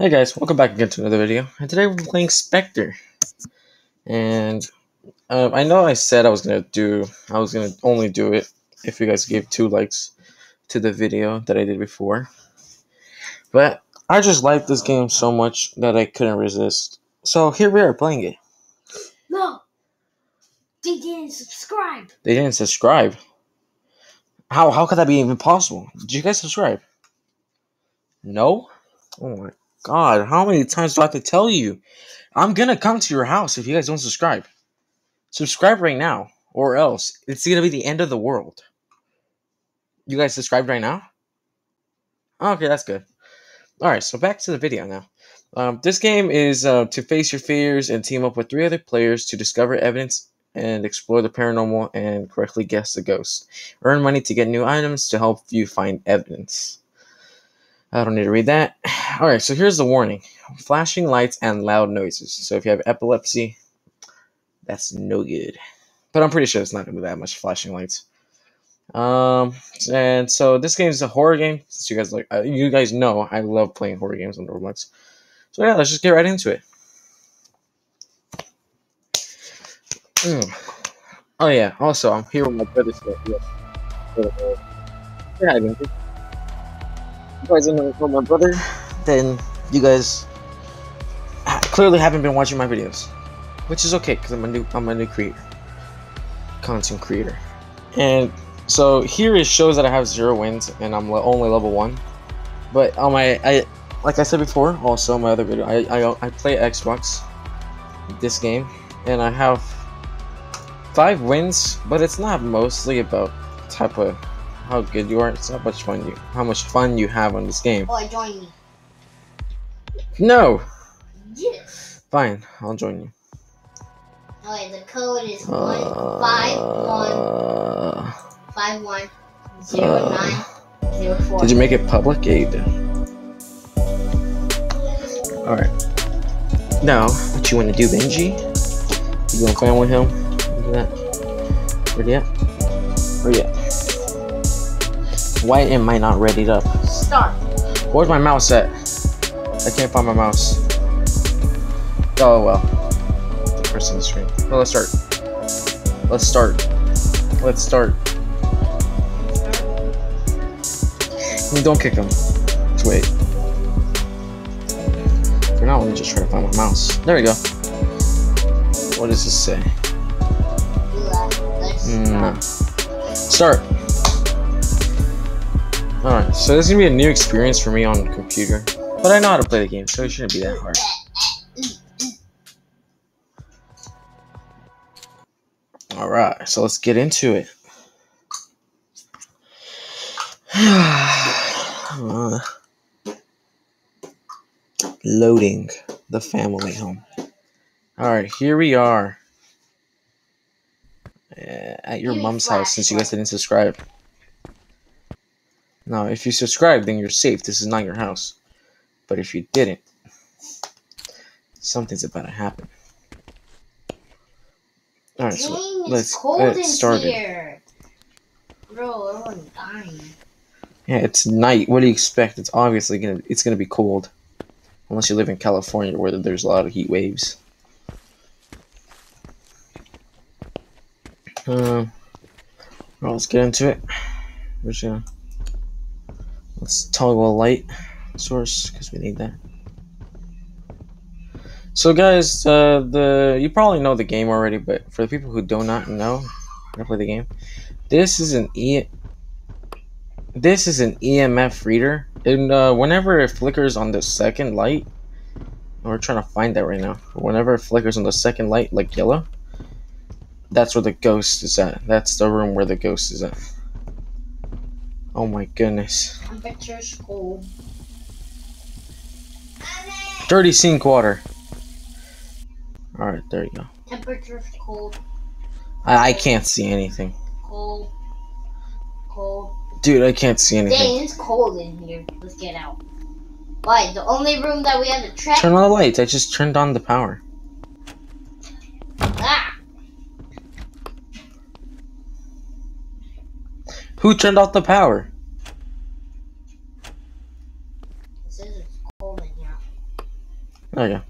Hey guys, welcome back again to another video. And today we're playing Specter. And um, I know I said I was gonna do, I was gonna only do it if you guys gave two likes to the video that I did before. But I just like this game so much that I couldn't resist. So here we are playing it. No, they didn't subscribe. They didn't subscribe. How how could that be even possible? Did you guys subscribe? No? Oh my god, how many times do I have to tell you? I'm gonna come to your house if you guys don't subscribe. Subscribe right now, or else it's gonna be the end of the world. You guys subscribed right now? Okay, that's good. Alright, so back to the video now. Um, this game is uh, to face your fears and team up with three other players to discover evidence and explore the paranormal and correctly guess the ghost. Earn money to get new items to help you find evidence. I don't need to read that. Alright, so here's the warning flashing lights and loud noises. So if you have epilepsy, that's no good. But I'm pretty sure it's not going to be that much flashing lights. Um, and so this game is a horror game. Since you guys like, uh, you guys know, I love playing horror games on Roblox. So yeah, let's just get right into it. Mm. Oh yeah. Also, I'm here with my brother. Yeah, guys don't know my brother, then you guys clearly haven't been watching my videos, which is okay because I'm a new I'm a new creator, content creator, and so here it shows that I have zero wins and I'm only level one. But on my I like I said before, also my other video, I I, I play Xbox this game and I have five wins, but it's not mostly about type of how good you are. It's not much fun you how much fun you have on this game. Oh, join me. No, Yes. fine, I'll join you. Okay, the code is one five one Uh, five one zero nine zero four. Did you make it public? Yeah, you did. Alright. Now, what you want to do, Benji? You gonna fan with him? Do that. Where you at? Where you at? Why am I not readied up? Start. Where's my mouse at? I can't find my mouse. Oh well. On the screen. Well, let's start. Let's start. Let's start. Don't kick him. Let's wait. For now, let me just try to find my mouse. There we go. What does this say? No. Hmm. start. Alright, so this is gonna be a new experience for me on the computer. But I know how to play the game, so it shouldn't be that hard. Alright, so let's get into it. Loading the family home. Alright, here we are. Uh, at your mom's house since you guys didn't subscribe. Now, if you subscribe, then you're safe. This is not your house. But if you didn't, something's about to happen. Alright, so Dang, it's let's cold get in started. here. Bro, everyone's dying. Yeah, it's night. What do you expect? It's obviously gonna it's gonna be cold, unless you live in California where there's a lot of heat waves. Um, well, let's get into it. We're just gonna let's toggle a light source because we need that. So, guys, uh, the you probably know the game already, but for the people who do not know how to play the game, this is an e this is an EMF reader, and uh, whenever it flickers on the second light, we're trying to find that right now. Whenever it flickers on the second light, like yellow, that's where the ghost is at. That's the room where the ghost is at. Oh my goodness. Temperature's cold. Dirty sink water. Alright, there you go. Temperature's cold. I, I can't see anything. Cold. Cold. Dude, I can't see anything. Dang, it's cold in here. Let's get out. Why? The only room that we have to check. Turn on the lights. I just turned on the power. Who turned off the power? It says it's cold in here. There you.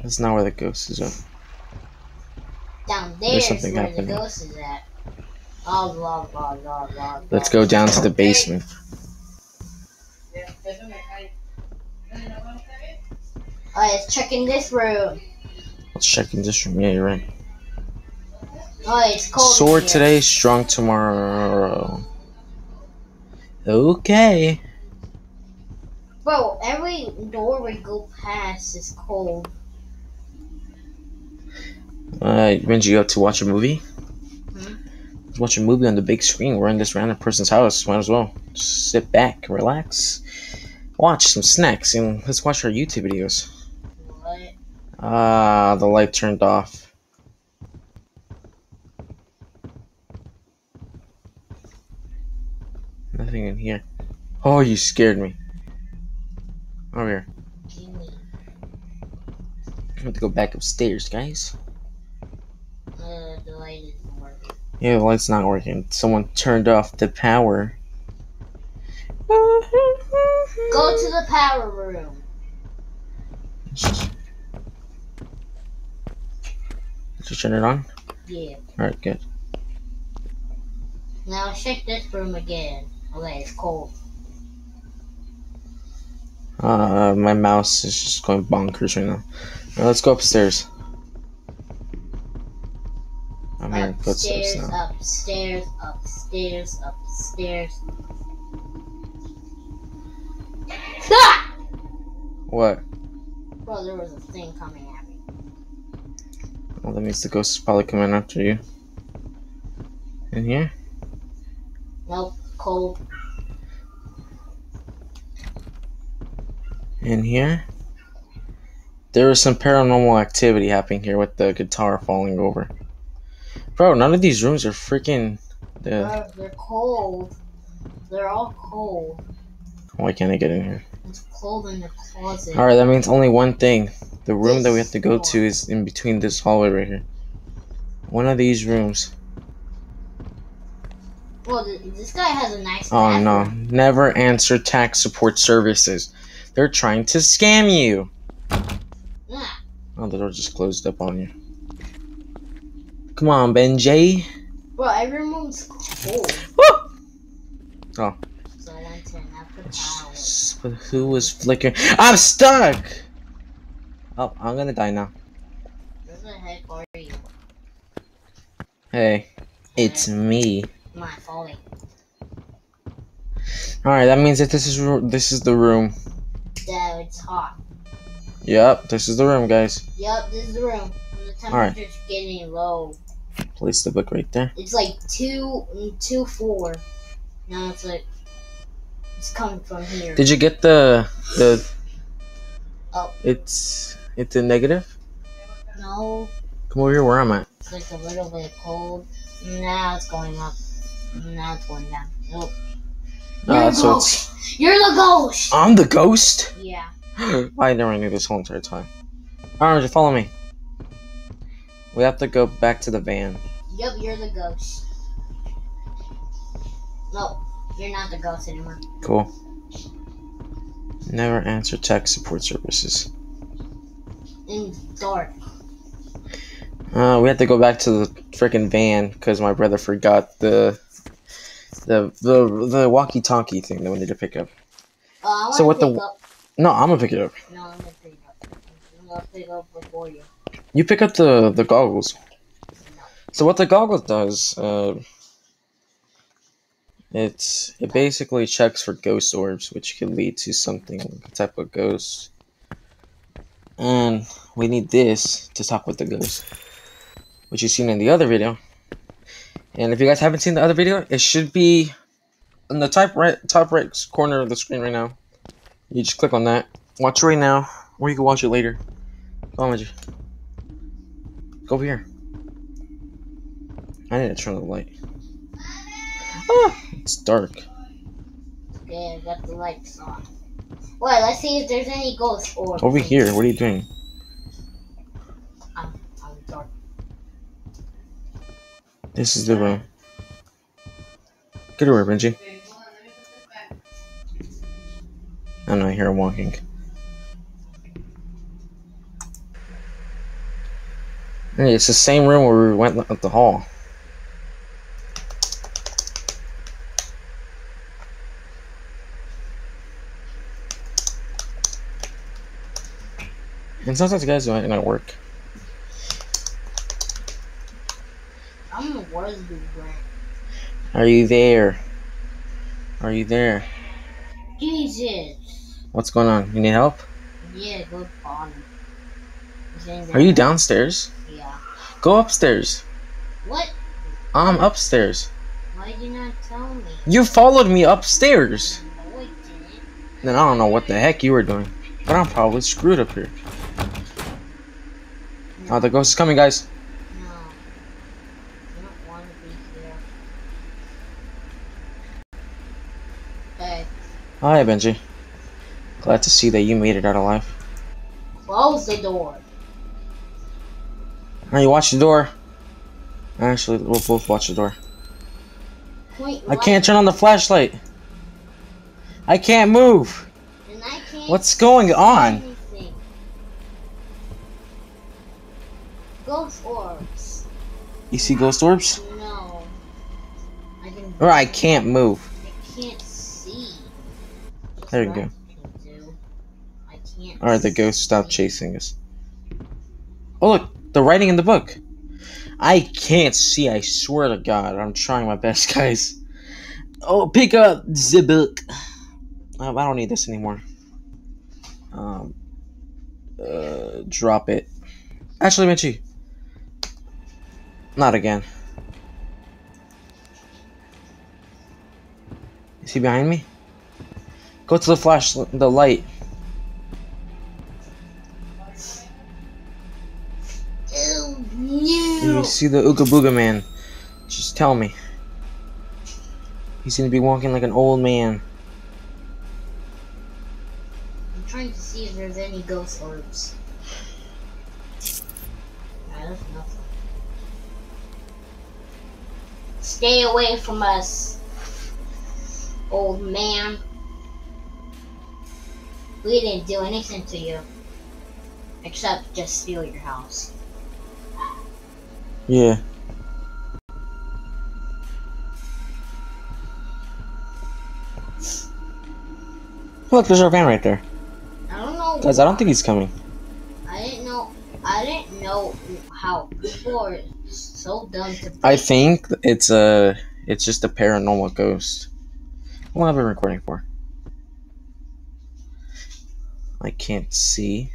That's not where the ghost is. At. Down there's something where happening. the ghost is at. Oh, blah, blah, blah, blah, Let's go down to the basement. Alright, let's check in this room. Let's check in this room. Yeah, you're right. Oh, it's cold. Sword here. today, strong tomorrow. Okay. Bro, every door we go past is cold. Uh, Benji, you up to watch a movie? Hmm? Let's watch a movie on the big screen. We're in this random person's house. Might as well Just sit back, relax, watch some snacks, and let's watch our YouTube videos. What? Ah, the light turned off. Nothing in here. Oh, you scared me. Over here. do you mean? I have to go back upstairs, guys. Uh, the light isn't working. Yeah, the light's not working. Someone turned off the power. Go to the power room. Did you turn it on? Yeah. Alright, good. Now check this room again. Okay, it's cold. Uh, my mouse is just going bonkers right now. Alright, let's go upstairs. I'm upstairs Upstairs, now. upstairs, upstairs, upstairs. Ah! What? Bro, there was a thing coming at me. Well, that means the ghost is probably coming after you. In here? Nope, cold. In here? There was some paranormal activity happening here with the guitar falling over. Bro, none of these rooms are freaking. The... Bro, they're cold. They're all cold. Why can't I get in here? It's cold in the closet. Alright, that means only one thing. The room that we have to go to is in between this hallway right here. One of these rooms. Well, this guy has a nice Oh no. Never answer tax support services. They're trying to scam you. Ah, Oh, the door just closed up on you. Come on, Benji. bro, every room's cold. Woo! Oh. So I went to turn up the power. S- But who was flickering? I'm stuck! Oh, I'm gonna die now. Where the heck are you? Hey, it's me. Am I falling? Alright, that means that this is this is the room. Dad, it's hot. Yep, this is the room, guys. Yep, this is the room. The temperature's getting low. Place the book right there. It's like two, two, four. Now it's like it's coming from here. Did you get the the? Oh. It's it's a negative. no, Come over here where I'm at. it's like a little bit cold. Now it's going up. Now it's going down. Nope. You're Uh, the so ghost. it's You're the ghost. I'm the ghost. yeah. I never knew this whole entire time. Orange, follow me. We have to go back to the van. Yep, you're the ghost. No, you're not the ghost anymore. Cool. Never answer tech support services. In dark. Uh, we have to go back to the freaking van because my brother forgot the the the the walkie-talkie thing that we need to pick up. Uh, I So what the- up. No, I'm gonna pick it up. No, I'm gonna pick it up. I'm gonna pick up before you. You pick up the the goggles. No. So what the goggles does, uh, it's it basically checks for ghost orbs, which could lead to something type of ghost. And we need this to talk with the ghost, which you've seen in the other video. And if you guys haven't seen the other video, it should be in the top right top right corner of the screen right now. You just click on that. Watch it right now, or you can watch it later. Go on, Reggie. Go over here. I need to turn the light. Ah, it's dark. Okay, I got the lights on. Wait, let's see if there's any ghosts or Over here. What are you doing? This is the room. Get away, Benji. I'm not here walking. Hey, it's the same room where we went up the hall. And sometimes guys do might not work. Are you there? Are you there? Jesus. What's going on? You need help? Yeah, go to bottom. He's in Are you downstairs? Yeah. Go upstairs. What? I'm upstairs. Why did you not tell me? You followed me upstairs. No, I didn't. Then I don't know what the heck you were doing. But I'm probably screwed up here. Oh, the ghost is coming, guys. No. I don't want to be here. Hey, Hi, Benji. Glad to see that you made it out alive. close the door. Now you watch the door. Actually, we'll both watch the door. Point I can't turn on the flashlight. I can't move. And I can't What's going on? anything. Ghost orbs. You see ghost orbs? No. I can. Or I can't move. I can't There you go. I can do. I can't. Alright, the ghost stopped chasing us. Oh, look, the writing in the book. I can't see, I swear to God. I'm trying my best, guys. Oh, pick up the book. Um, I don't need this anymore. Um, uh, drop it. Actually, Mitchie. Not again. Is he behind me? Go to the flash, the light. Ew, You see the Ooga Booga man. Just tell me. He's gonna be walking like an old man. I'm trying to see if there's any ghost orbs. Nah, there's nothing. Stay away from us, old man. We didn't do anything to you. Except just steal your house. Yeah. Look, there's our van right there. I don't know. Guys, I don't think he's coming. I didn't know. I didn't know how people are so dumb to. I think it's a, it's just a paranormal ghost. How long have I been recording for? I can't see.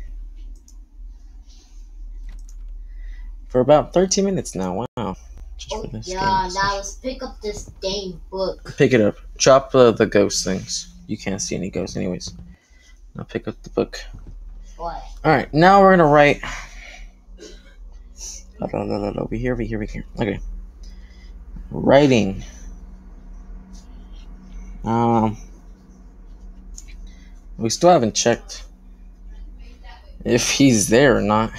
For about 13 minutes now. Wow. Just Oh for this yeah, game. now let's pick up this dang book. Pick it up. Drop uh, the ghost things. You can't see any ghosts, anyways. Now pick up the book. What? All right, now we're gonna write. Over here, over here, over here. Okay. Writing. Um. We still haven't checked if he's there or not.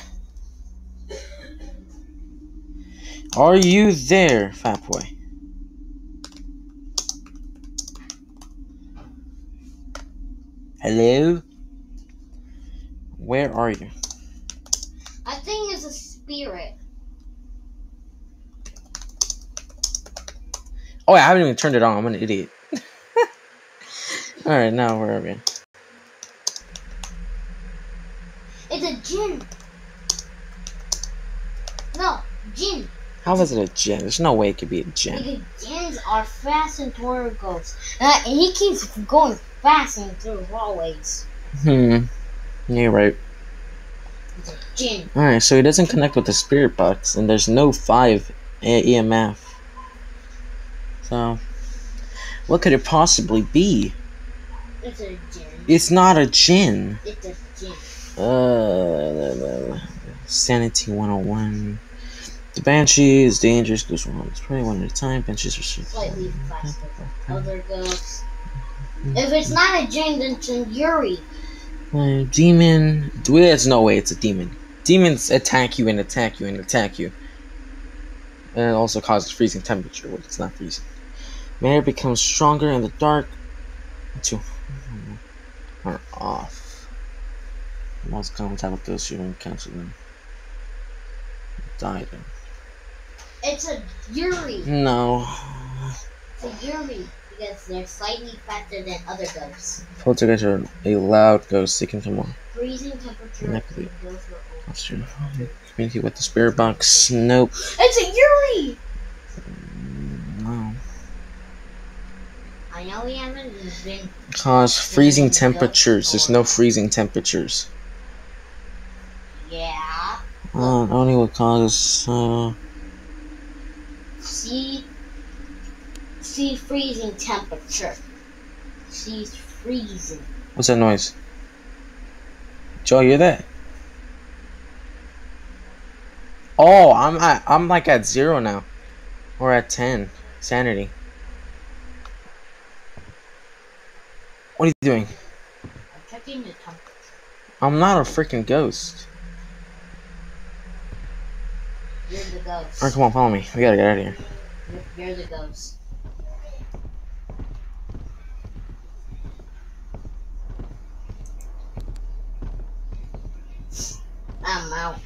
Are you there, fat boy? Hello? Where are you? I think it's a spirit. Oh, I haven't even turned it on. I'm an idiot. All right, now where are we? It's a jinn. No, jinn. How is it a jinn? There's no way it could be a jinn. Because jinns are fast and toward ghosts. Uh, and he keeps going fast and through hallways. Hmm. You're right. It's a jinn. All right, so he doesn't connect with the spirit box, and there's no five E- EMF. So, what could it possibly be? It's a jinn. It's not a jinn. It's a. Uh, Sanity 101. The Banshee is dangerous. Goes wrong. It's probably one at a time. Banshees are Slightly faster than other ghosts. If it's not a jinn, then it's a Yurei. Uh, demon. There's no way it's a demon. Demons attack you and attack you and attack you. And it also causes freezing temperature, but it's not freezing. Mare becomes stronger in the dark. Two are off. Most common type of ghost you can cancel them. died. It's a Yurei. No. It's a Yurei because they're slightly faster than other ghosts. Poltergeists are a loud ghost. Can come on. Freezing temperature. Connected. and ghosts are old. That's true. Communicate with the spirit box. Nope. It's a Yurei. Mm, no. I know we haven't been. Cause freezing temperatures. There's no freezing temperatures. Yeah. Uh, only what causes. Uh, Sea... See freezing temperature. She's freezing. what's that noise? Joe, you hear that? Oh, I'm at, I'm like at zero now, or at ten sanity. What are you doing? I'm checking the temperature. I'm not a freaking ghost. You're the ghost. Alright, come on, follow me. We gotta get out of here. You're, you're the ghost. I'm out.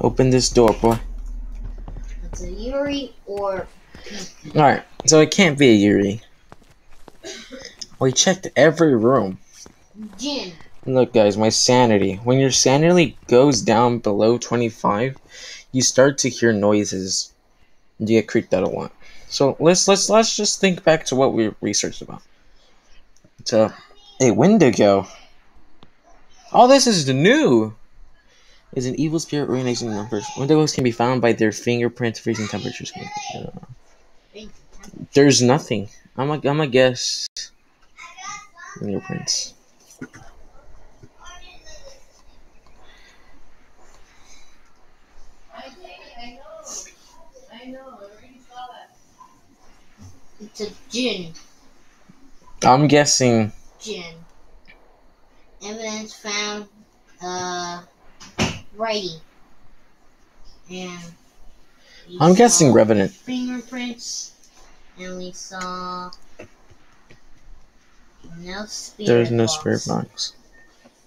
Open this door, boy. It's a Yurei or Alright, so it can't be a Yurei. We checked every room. Jinn. Look, guys, my sanity. When your sanity goes down below 25, you start to hear noises. You get creeped out a lot. So let's let's let's just think back to what we researched about. So, a Wendigo. All this is the new. Is an evil spirit organizing numbers. Wendigos can be found by their fingerprints, freezing temperatures. There's nothing. I'm a I'm a guess. Fingerprints. A Jinn. I'm guessing. Jinn. Evidence found uh writing. And I'm guessing Revenant. Fingerprints and we saw no spirit There's no box. spirit box.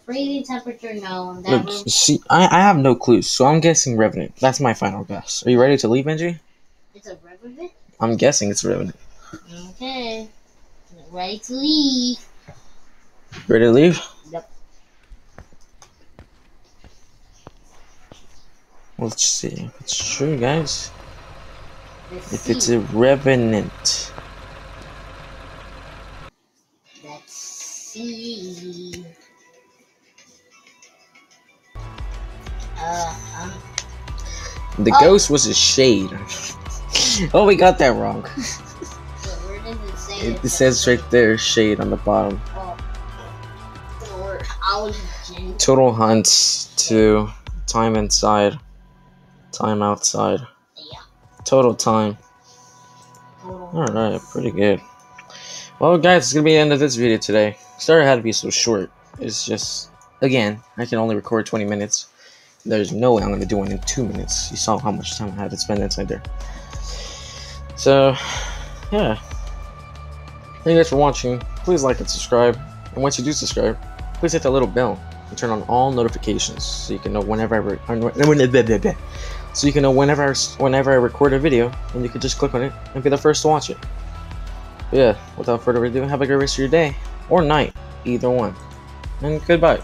Freezing temperature, no. That Look, see, I, I have no clues, so I'm guessing Revenant. That's my final guess. Are you ready to leave, Benji? it's a revenant? I'm guessing it's Revenant. Okay. Ready to leave. Ready to leave? Yep. Let's see. if It's true, guys. Let's If see. it's a Revenant. Let's see. Uh, um, The Oh. ghost was a shade. oh, we got that wrong. it? It, says right there, shade on the bottom. Total hunts to time inside, time outside. Total time. Alright, pretty good. Well, guys, it's gonna be the end of this video today. Sorry had to be so short. It's just, again, I can only record 20 minutes. There's no way I'm gonna do one in two minutes. You saw how much time I had to spend inside there. So, yeah. Thank you guys for watching. Please like and subscribe. And once you do subscribe, please hit that little bell and turn on all notifications so you can know whenever I re- so you can know whenever I, whenever I record a video and you can just click on it and be the first to watch it. But yeah, without further ado, have a great rest of your day or night, either one. And goodbye.